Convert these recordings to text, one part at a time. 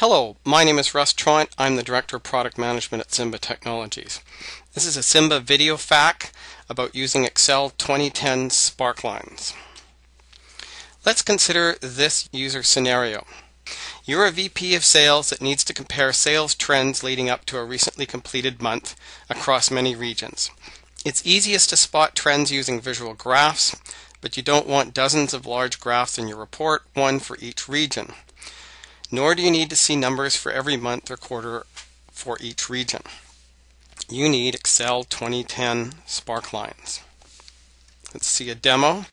Hello, my name is Russ Tront. I'm the Director of Product Management at Simba Technologies. This is a Simba video fact about using Excel 2010 Sparklines. Let's consider this user scenario. You're a VP of sales that needs to compare sales trends leading up to a recently completed month across many regions. It's easiest to spot trends using visual graphs, but you don't want dozens of large graphs in your report, one for each region nor do you need to see numbers for every month or quarter for each region. You need Excel 2010 Sparklines. Let's see a demo.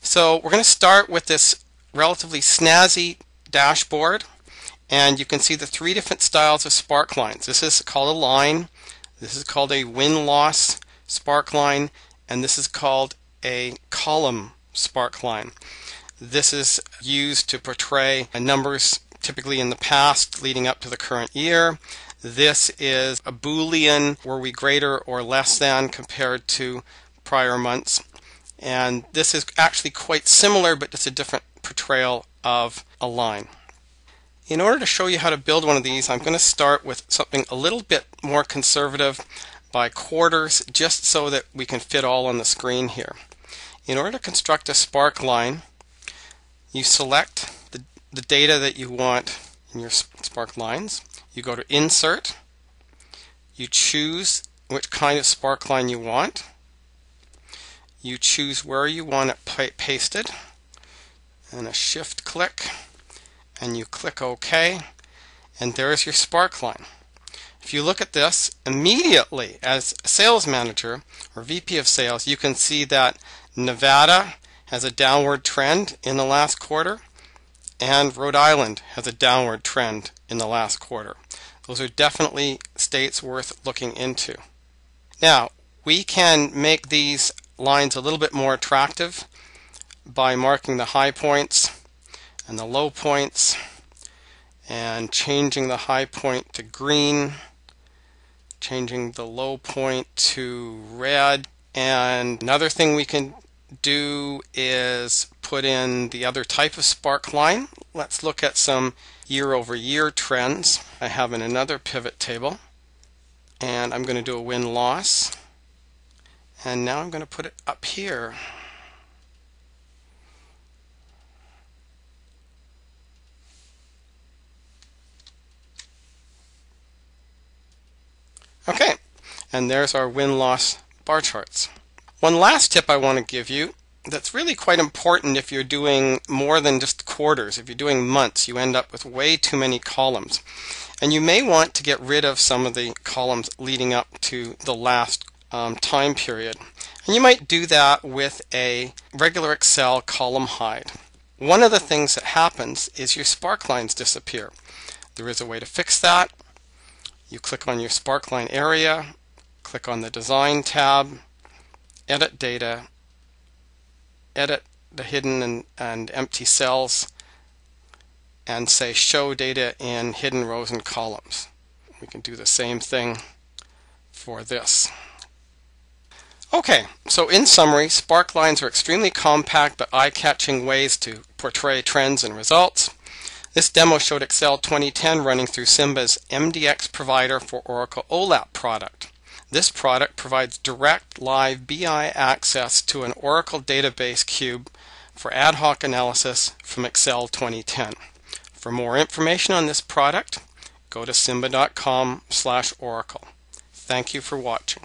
So we're going to start with this relatively snazzy dashboard and you can see the three different styles of sparklines. This is called a line, this is called a win-loss sparkline, and this is called a column sparkline. This is used to portray numbers typically in the past leading up to the current year. This is a Boolean, were we greater or less than compared to prior months. And this is actually quite similar, but just a different portrayal of a line. In order to show you how to build one of these, I'm going to start with something a little bit more conservative by quarters, just so that we can fit all on the screen here. In order to construct a spark line, you select the data that you want in your spark lines. You go to Insert, you choose which kind of spark line you want, you choose where you want it pasted, and a shift click, and you click OK, and there's your spark line. If you look at this, immediately as a sales manager or VP of sales, you can see that Nevada has a downward trend in the last quarter and Rhode Island has a downward trend in the last quarter. Those are definitely states worth looking into. Now, we can make these lines a little bit more attractive by marking the high points and the low points and changing the high point to green, changing the low point to red. And another thing we can do is put in the other type of spark line. Let's look at some year over year trends. I have in another pivot table and I'm going to do a win loss and now I'm going to put it up here. Okay, and there's our win-loss bar charts. One last tip I want to give you that's really quite important if you're doing more than just quarters. If you're doing months, you end up with way too many columns. And you may want to get rid of some of the columns leading up to the last um, time period. And you might do that with a regular Excel column hide. One of the things that happens is your sparklines disappear. There is a way to fix that. You click on your sparkline area, click on the Design tab, edit data, edit the hidden and, and empty cells, and say show data in hidden rows and columns. We can do the same thing for this. Okay, so in summary, sparklines are extremely compact but eye-catching ways to portray trends and results. This demo showed Excel 2010 running through Simba's MDX provider for Oracle OLAP product. This product provides direct live BI access to an Oracle database cube for ad hoc analysis from Excel 2010. For more information on this product, go to simba.com/oracle. Thank you for watching.